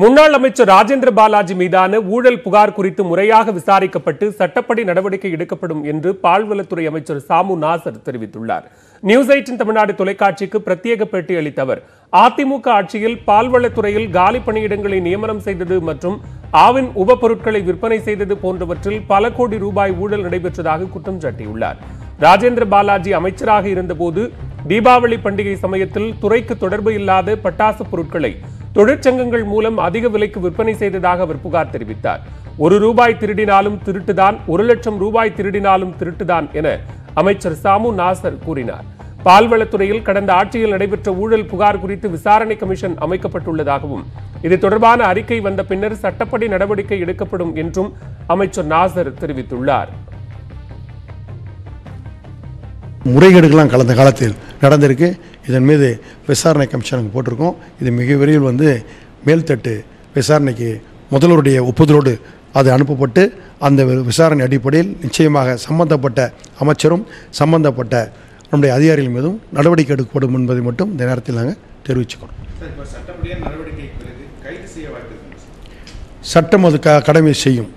முன்னாள் அமைச்சர் ராஜேந்திர பாலாஜி மீதான ஊழல் புகார் குறித்து முறையாக விசாரிக்கப்பட்டு சட்டப்படி நடவடிக்கை எடுக்கப்படும் என்று பால்வளத்துறை அமைச்சர் சாமு நாசர் தெரிவித்துள்ளார். நியூஸ் எயிட்டின் தமிழ்நாடு தொலைக்காட்சிக்கு பிரத்யேக பேட்டி அளித்த அவர் அதிமுக ஆட்சியில் பால்வளத்துறையில் காலி பணியிடங்களை நியமனம் செய்தது மற்றும் ஆவின் உப பொருட்களை விற்பனை செய்தது போன்றவற்றில் பல கோடி ரூபாய் ஊழல் நடைபெற்றதாக குற்றம் சாட்டியுள்ளார். ராஜேந்திர பாலாஜி அமைச்சராக இருந்தபோது தீபாவளி பண்டிகை சமயத்தில் துறைக்கு தொடர்பு இல்லாத பட்டாசு பொருட்களை தொழிற்சங்கங்கள் மூலம் அதிக விலைக்கு விற்பனை செய்ததாக அவர் புகார் தெரிவித்தார். ஒரு ரூபாய் திருடினாலும் திருட்டுதான் ஒரு லட்சம் ரூபாய் திருடினாலும் திருட்டுதான் என அமைச்சர் சாமு நாசர் கூறினார். பால்வளத்துறையில் கடந்த ஆட்சியில் நடைபெற்ற ஊழல் புகார் குறித்து விசாரணை கமிஷன் அமைக்கப்பட்டுள்ளதாகவும் இது தொடர்பான அறிக்கை வந்த பின்னர் சட்டப்படி நடவடிக்கை எடுக்கப்படும் என்றும் அமைச்சர் நாசர் தெரிவித்துள்ளார். முறைகேடுகள்லாம் கலந்த காலத்தில் நடந்திருக்கு. இதன் மீது விசாரணை கமிஷனுக்கு போட்டிருக்கோம். இது மிக விரைவில் வந்து மேல்தட்டு விசாரணைக்கு முதல்வருடைய ஒப்புதலோடு அது அனுப்பப்பட்டு அந்த விசாரணை அடிப்படையில் நிச்சயமாக சம்பந்தப்பட்ட அமைச்சரும் சம்பந்தப்பட்ட நம்முடைய அதிகாரிகள் மீதும் நடவடிக்கை எடுக்கப்படும் என்பதை மட்டும் இந்த நேரத்தில் நாங்கள் தெரிவிச்சுக்கிறோம். சட்டம் அது க கடமை செய்யும்.